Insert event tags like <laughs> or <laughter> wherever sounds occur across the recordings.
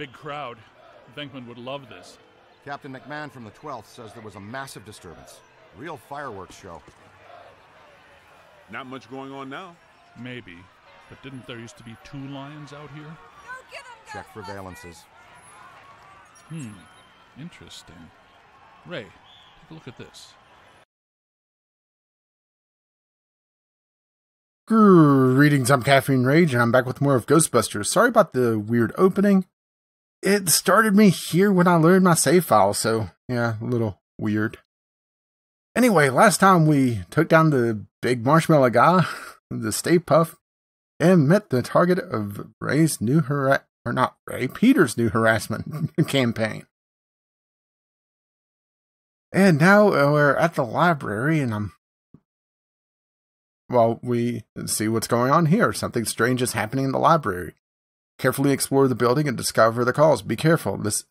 Big crowd. Venkman would love this. Captain McMahon from the 12th says there was a massive disturbance. Real fireworks show. Not much going on now. Maybe. But didn't there used to be two lions out here? Check for valences. Hmm. Interesting. Ray, take a look at this. Greetings, I'm Caffeine Rage, and I'm back with more of Ghostbusters. Sorry about the weird opening. It started me here when I learned my save file, so yeah, a little weird. Anyway, last time we took down the big marshmallow guy, <laughs> the Stay Puft, and met the target of Ray's new harass or not Ray, Peter's new harassment <laughs> campaign. And now uh, we're at the library, and I'm well, we see what's going on here. Something strange is happening in the library. Carefully explore the building and discover the cause. Be careful. This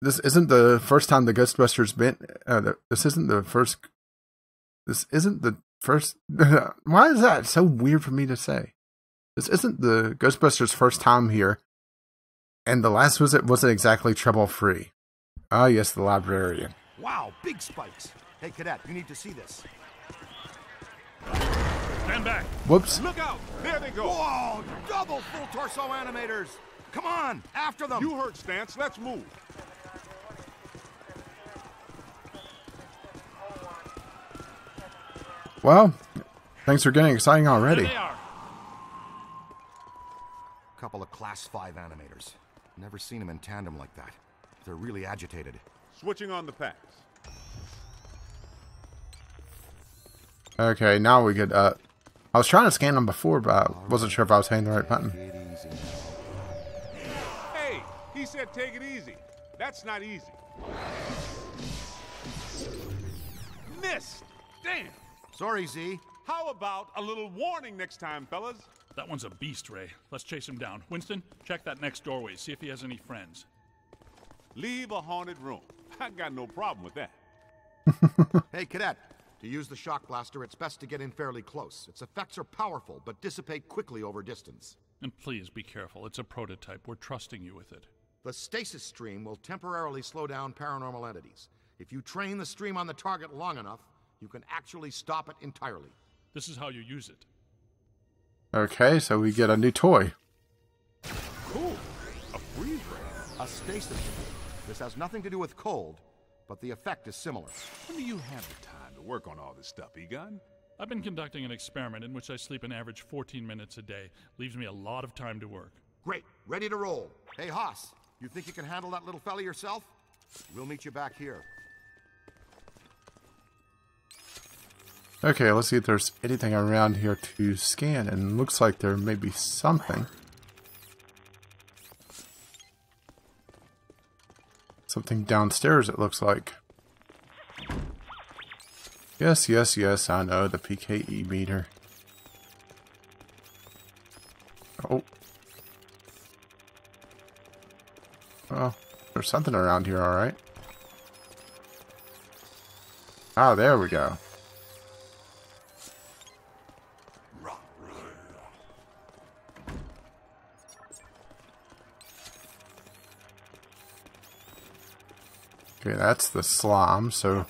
this isn't the first time the Ghostbusters been. Uh, this isn't the first. This isn't the first. <laughs> why is that so weird for me to say? This isn't the Ghostbusters' first time here, and the last visit wasn't exactly trouble free. Ah, yes, the librarian. Wow, big spikes. Hey, cadet, you need to see this. Stand back. Whoops. Look out! There they go! Whoa, double full torso animators. Come on, after them. You heard Stantz. Let's move. Well, things are getting exciting already. There they are. Couple of class 5 animators. Never seen them in tandem like that. They're really agitated. Switching on the packs. Okay, now we could. Uh, I was trying to scan them before, but I wasn't sure if I was hitting the right button. Hey, he said take it easy. That's not easy. Missed. Damn. Sorry, Z. How about a little warning next time, fellas? That one's a beast, Ray. Let's chase him down. Winston, check that next doorway. See if he has any friends. Leave a haunted room. <laughs> I got no problem with that. Hey, cadet. To use the shock blaster, it's best to get in fairly close. Its effects are powerful, but dissipate quickly over distance. And please be careful. It's a prototype. We're trusting you with it. The stasis stream will temporarily slow down paranormal entities. If you train the stream on the target long enough, you can actually stop it entirely. This is how you use it. Okay, so we get a new toy. Cool. A freeze ray. A stasis stream. This has nothing to do with cold, but the effect is similar. When do you have the time to work on all this stuff, Egon? I've been conducting an experiment in which I sleep an average 14 minutes a day. Leaves me a lot of time to work. Great, ready to roll. Hey, Haas, you think you can handle that little fella yourself? We'll meet you back here. Okay, let's see if there's anything around here to scan, and looks like there may be something. Something downstairs, it looks like. Yes, yes, yes, I know, the PKE meter. Oh. Well, there's something around here, alright. Ah, there we go. Okay, that's the slime, so...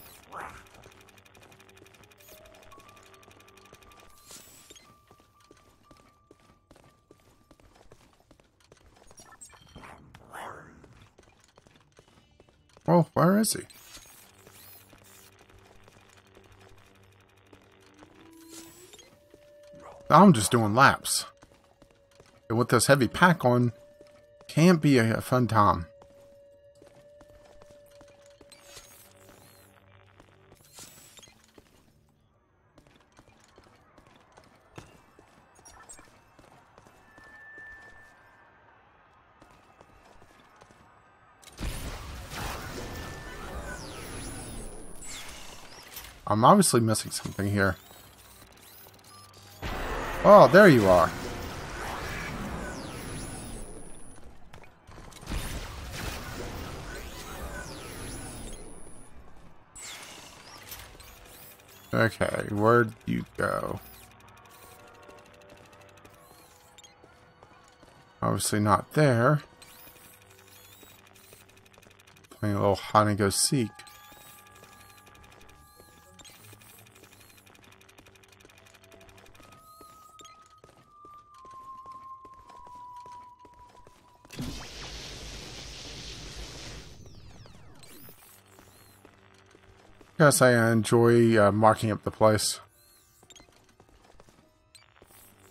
I'm just doing laps. And with this heavy pack on, can't be a, fun time. I'm obviously missing something here. Oh, there you are. Okay, where'd you go? Obviously not there. Playing a little hide and go seek. Guess I enjoy uh, marking up the place.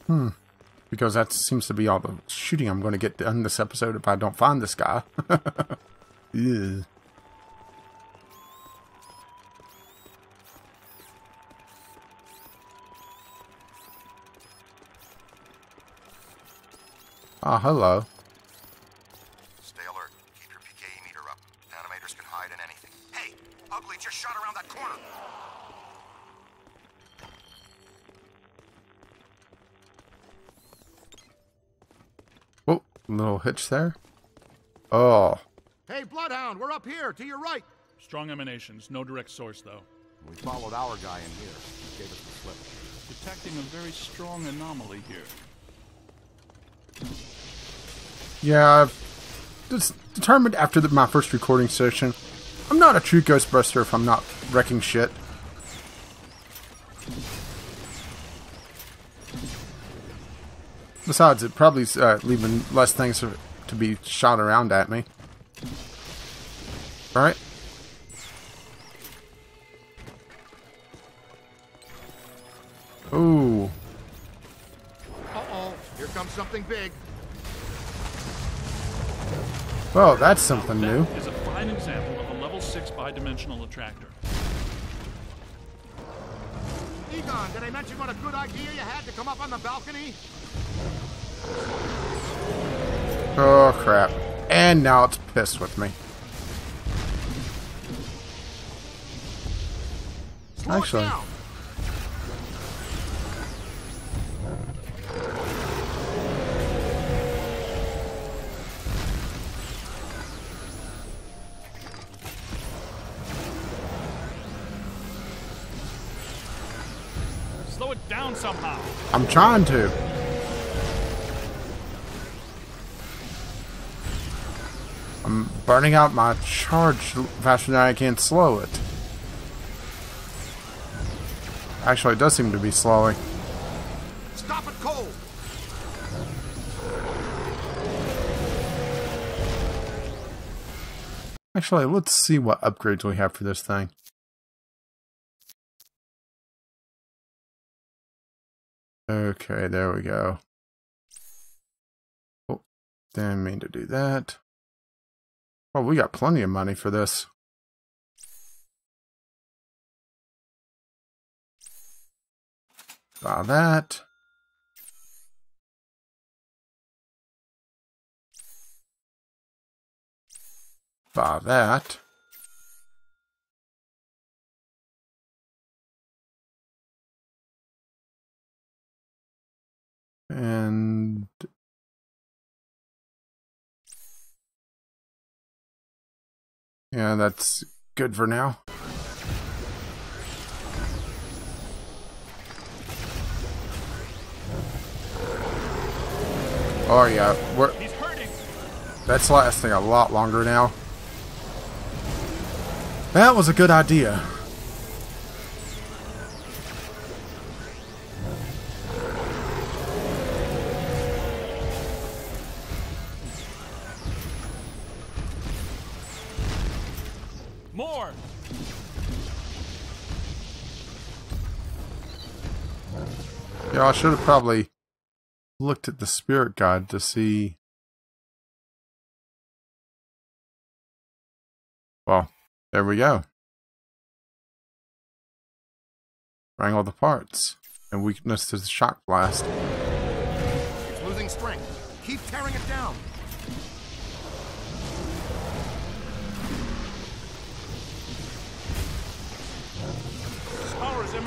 Hmm. Because that seems to be all the shooting I'm going to get done this episode if I don't find this guy. <laughs> yeah. Ah, hello. Hitch there. Oh, Hey, Bloodhound, we're up here, to your right! Strong emanations, no direct source though. We followed our guy in here. He gave us the slip. Detecting a very strong anomaly here. yeah. I've just determined after the, my first recording session, I'm not a true Ghostbuster if I'm not wrecking shit. Besides, it probably uh, leaving less things to, to be shot around at me. Right? Ooh. Uh-oh, here comes something big. Well, that's something new. That is a fine example of a level 6 bidimensional attractor. Egon, did I mention what a good idea you had to come up on the balcony? Oh, crap. And now it's pissed with me. Slow Actually-. Slow it down somehow. I'm trying to. I'm burning out my charge faster than I can slow it. Actually, it does seem to be slowing. Stop it cold! Actually, let's see what upgrades we have for this thing. Okay, there we go. Oh, didn't mean to do that. Oh, we got plenty of money for this. Buy that. Buy that. And yeah, that's good for now. Oh yeah, we're that's lasting a lot longer now. That was a good idea. Yeah, I should have probably looked at the spirit guide to see. Well, there we go. Wrangle the parts. And weakness to the shock blast. It's losing strength. Keep tearing it down.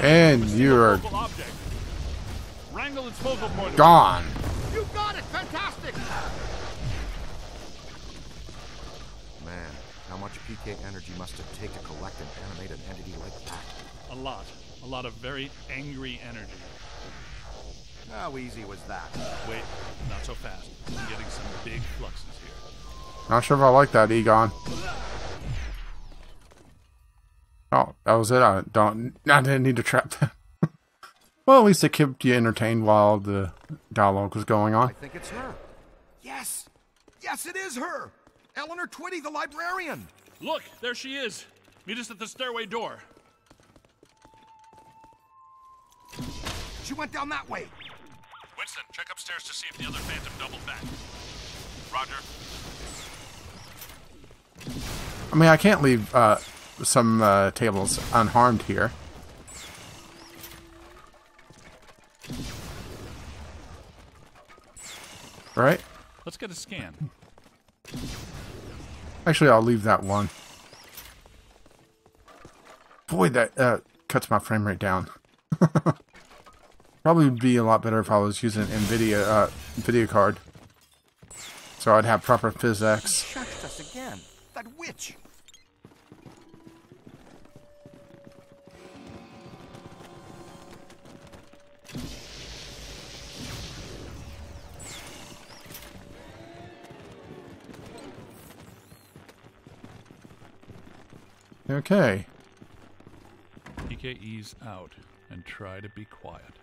And is emanating And from a you single are- focal object. Wrangle its focal point. Gone. You got it! Fantastic! Man, how much PK energy must it take to collect and animate an entity like that? A lot. A lot of very angry energy. How easy was that? Wait, not so fast. I'm getting some big fluxes here. Not sure if I like that, Egon. Oh, that was it. I don't. I didn't need to trap that. Well, at least it kept you entertained while the dialogue was going on. I think it's her. Yes! Yes, it is her! Eleanor Twitty, the librarian! Look, there she is. Meet us at the stairway door. She went down that way. Winston, check upstairs to see if the other phantom doubled back. Roger. I mean, I can't leave uh, some uh, tables unharmed here. Right? Let's get a scan. Actually, I'll leave that one. Boy, that uh, cuts my frame rate down. <laughs> Probably would be a lot better if I was using NVIDIA uh, video card. So I'd have proper physics. Shushed us again. That witch. Okay. PKE's out and try to be quiet.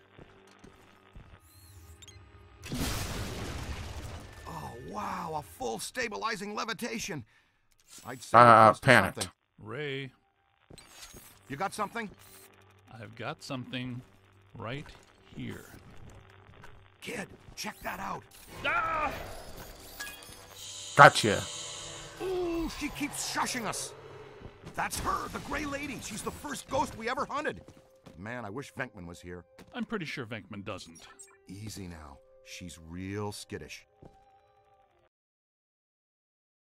Oh, wow, a full stabilizing levitation. I'd say Uh, we're panicked. something. Ray, You got something? I've got something right here. Kid, check that out. Ah! Gotcha. Ooh, she keeps shushing us. That's her, the Gray Lady. She's the first ghost we ever hunted. Man, I wish Venkman was here. I'm pretty sure Venkman doesn't. Easy now. She's real skittish.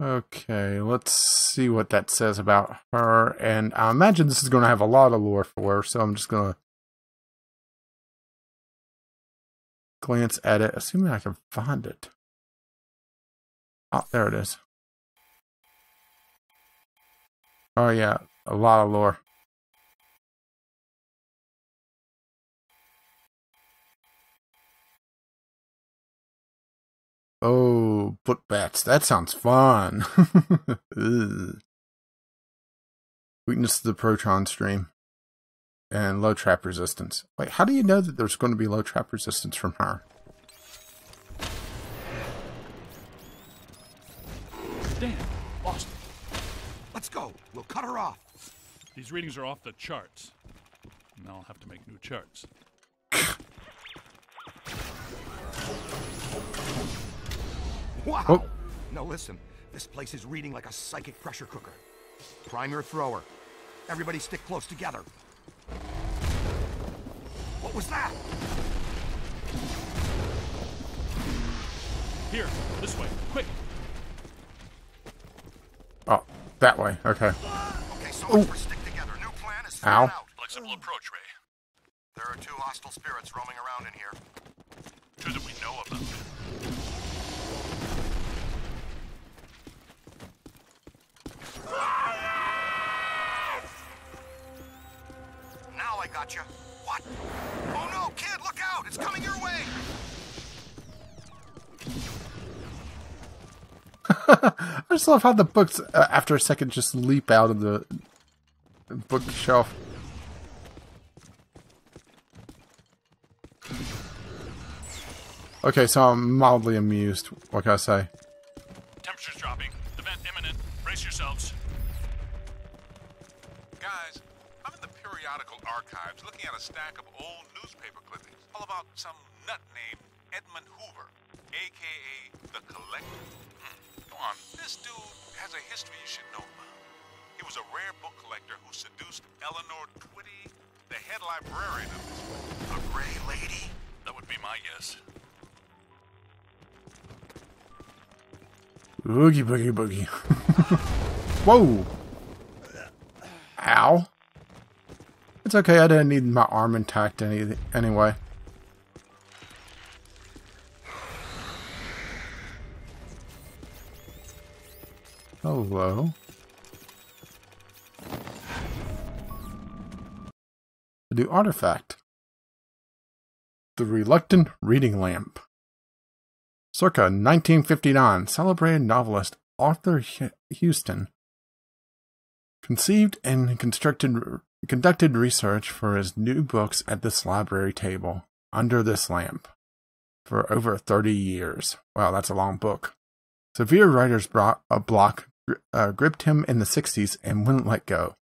Okay, let's see what that says about her. And I imagine this is going to have a lot of lore for her, so I'm just going to glance at it, assuming I can find it. Oh, there it is. Oh, yeah, a lot of lore. Oh, foot bats. That sounds fun. <laughs> Weakness to the proton stream and low trap resistance. Wait, how do you know that there's going to be low trap resistance from her? Cut her off. These readings are off the charts. Now I'll have to make new charts. Wow. Oh. No, listen. This place is reading like a psychic pressure cooker. Prime your thrower. Everybody stick close together. What was that? Here, this way, quick. Oh, that way. Okay. Okay, so much for stick together. New plan is Ow. out. Flexible approach, Ray. There are two hostile spirits roaming around in here. Two that we know about. Now I got you. What? Oh no, kid, look out! It's coming your way. <laughs> I just love how the books, uh, after a second, just leap out of the bookshelf. Okay, so I'm mildly amused. What can I say? Temperature's dropping. Event imminent. Brace yourselves. Guys, I'm in the periodical archives looking at a stack of old newspaper clippings, all about some nut named Edmund Hoover, aka the Collector. Hmm, Go on. This dude has a history you should know about. Was a rare book collector who seduced Eleanor Twitty, the head librarian of this. The Gray Lady. That would be my guess. Boogie, boogie, boogie. <laughs> Whoa! Ow. It's okay, I didn't need my arm intact any anyway. Hello. New artifact. The Reluctant Reading Lamp. Circa 1959, celebrated novelist Arthur Hu- Houston conceived and constructed conducted research for his new books at this library table under this lamp for over 30 years. Wow, that's a long book. Severe writer's block uh, gripped him in the 60s and wouldn't let go.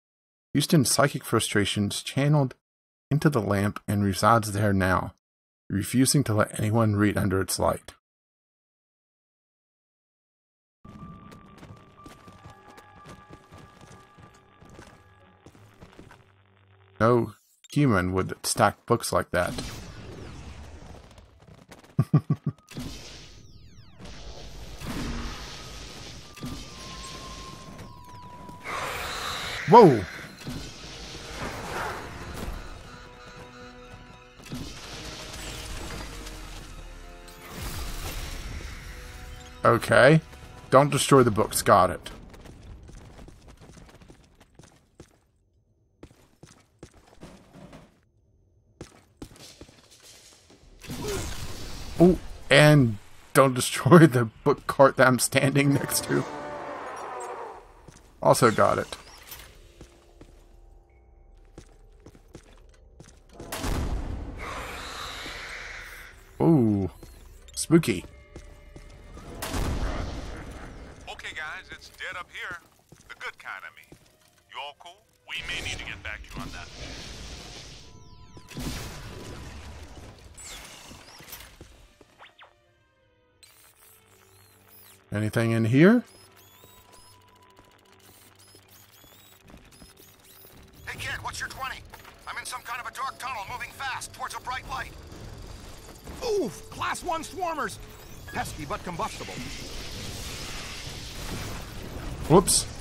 Houston's psychic frustrations channeled into the lamp and resides there now, refusing to let anyone read under its light. No human would stack books like that. <laughs> Whoa! Okay. Don't destroy the books. Got it. Oh, and don't destroy <laughs> the book cart that I'm standing next to. Also got it. Ooh, spooky. Okay, guys, it's dead up here. The good kind of me. You all cool? We may need to get back to you on that. Anything in here? Hey kid, what's your 20? I'm in some kind of a dark tunnel moving fast towards a bright light. Oof! Class 1 swarmers! Pesky but combustible. Whoops.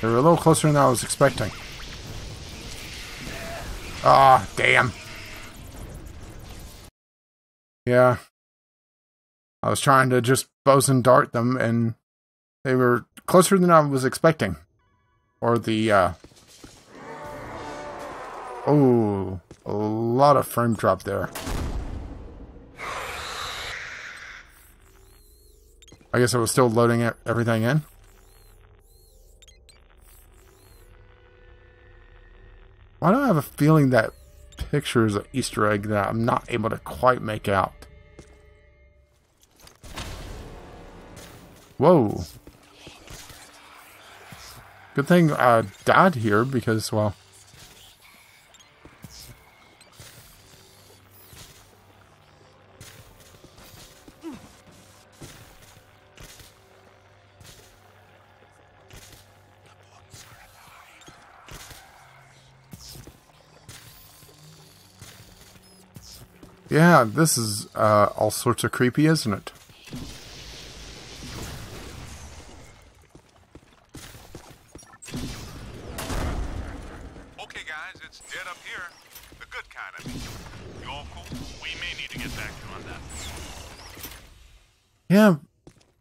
They were a little closer than I was expecting. Ah, damn. Yeah. I was trying to just boson dart them, and they were closer than I was expecting. Or the, uh... Oh, a lot of frame drop there. I guess I was still loading everything in. Why do I have a feeling that picture is an Easter egg that I'm not able to quite make out? Whoa. Good thing uh, I died here because, well... Yeah, this is uh, all sorts of creepy, isn't it? Okay, guys, it's dead up here. The good kind of me. You all cool? We may need to get back to you on that. Yeah,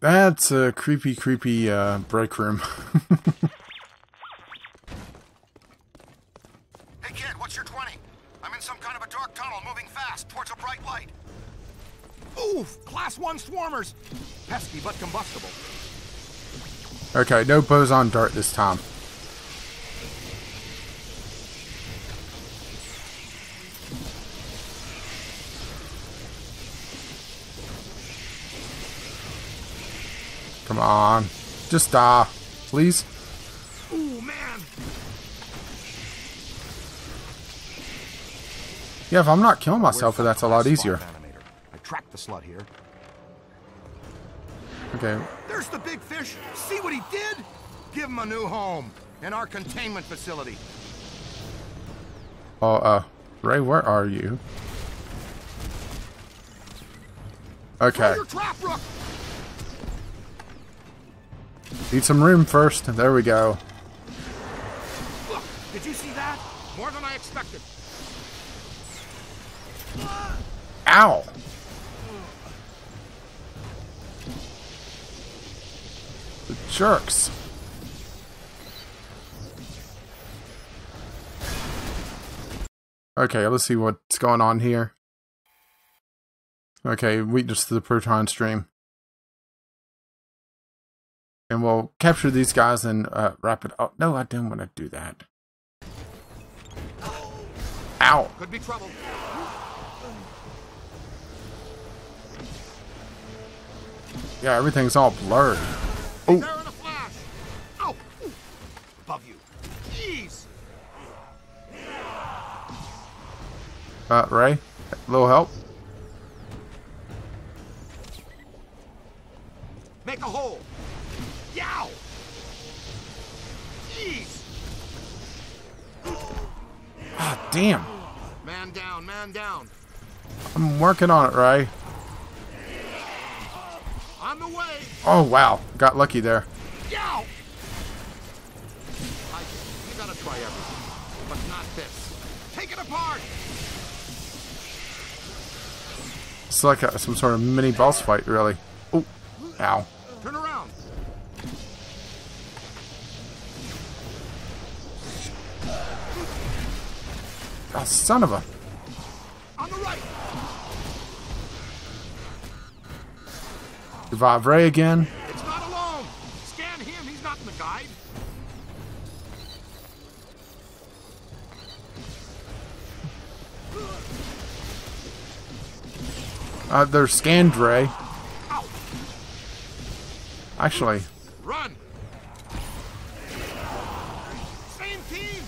that's a creepy, creepy uh, break room. <laughs> combustible. okay, no boson dart this time. Come on. Just die. Please. Ooh, man! Yeah, if I'm not killing myself, that's a lot easier. spawn animator? I tracked the slut here. Okay. There's the big fish. See what he did? Give him a new home in our containment facility. Oh, uh, Ray, where are you? Okay. trap, Need some room first. There we go. Look, did you see that? More than I expected. Ow! Jerks. Okay, let's see what's going on here. Okay, weakness to the proton stream. And we'll capture these guys and uh, wrap it up. No, I didn't want to do that. Ow. Could be trouble. Yeah, everything's all blurred. Oh, uh, Ray, a little help. Make a hole. Yow! Jeez. Ah, damn. Man down, man down. I'm working on it, Ray. On the way. Oh, wow. Got lucky there. Yow! I, you gotta try everything, but not this. Take it apart. It's like a, some sort of mini boss fight, really. Oh, ow. Turn around. Oh, son of a. On the right. Revive Ray again. Uh, they're scanned Ray. Actually, Run. Same team.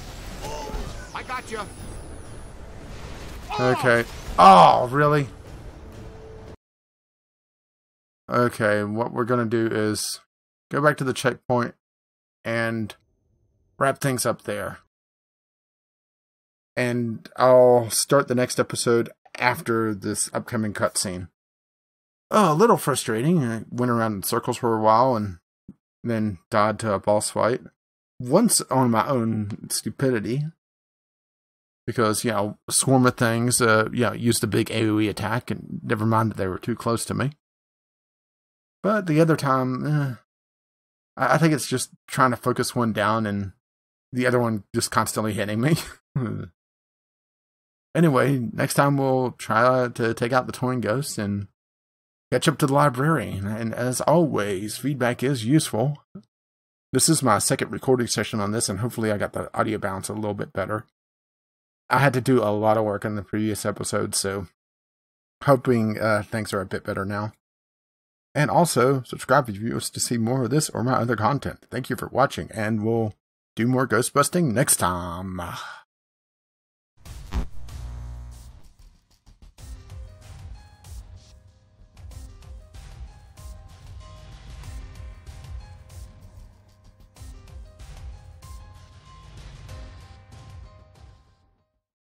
I got you. okay. Oh, really? Okay, what we're gonna do is go back to the checkpoint and wrap things up there. And I'll start the next episode after this upcoming cutscene. Oh, a little frustrating. I went around in circles for a while and then died to a boss fight. Once on my own stupidity. Because, you know, swarm of things, uh, you know, used a big AoE attack, and never mind that they were too close to me. But the other time, eh, I I think it's just trying to focus one down and the other one just constantly hitting me. <laughs> anyway, next time we'll try to take out the toying ghost and catch up to the librarian. And as always, feedback is useful. This is my second recording session on this, and hopefully I got the audio balance a little bit better. I had to do a lot of work on the previous episode, so hoping uh, things are a bit better now. And also, subscribe if you wish to see more of this or my other content. Thank you for watching, and we'll do more ghost busting next time.